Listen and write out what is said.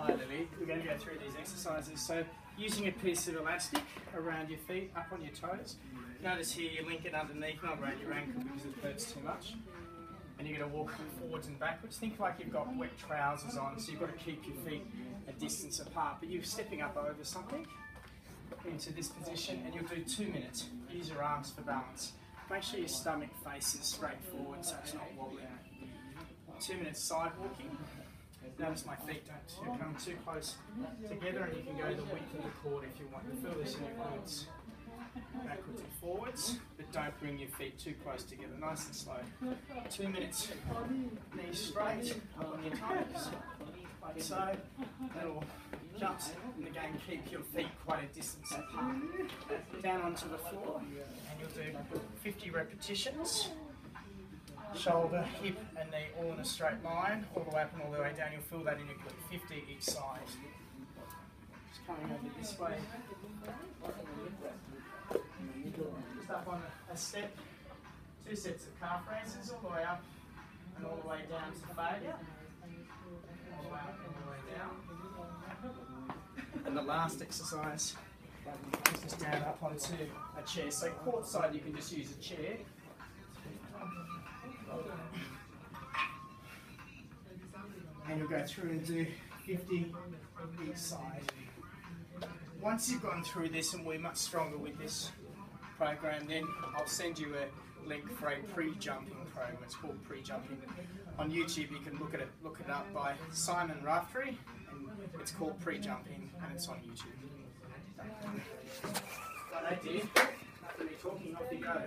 Hi Lily, we're going to go through these exercises. So using a piece of elastic around your feet, up on your toes. Notice here you link it underneath, not around your ankle because it hurts too much. And you're going to walk forwards and backwards. Think like you've got wet trousers on, so you've got to keep your feet a distance apart. But you're stepping up over something into this position and you'll do two minutes. Use your arms for balance. Make sure your stomach faces straight forward so it's not wobbling. Two minutes side walking. Notice my feet don't come too close together and you can go the width of the cord if you want. You feel this in your glutes. Backwards and forwards, but don't bring your feet too close together. Nice and slow. Two minutes. Knees straight, up on your toes. Like so. Jumps. And again, keep your feet quite a distance apart. Down onto the floor. And you'll do 50 repetitions shoulder, hip and knee all in a straight line, all the way up and all the way down. You'll feel that in your glute, 50 each side. Just coming over this way. Just up on a step. Two sets of calf raises all the way up and all the way down to the way and the down. And the last exercise is just down up onto a chair. So court side you can just use a chair. And you'll go through and do 50 each side. Once you've gone through this and we're much stronger with this program, then I'll send you a link for a pre-jumping program. It's called pre-jumping. On YouTube, you can look at it, look it up by Simon Raftery, it's called pre-jumping, and it's on YouTube. What I did, me talking, off you go.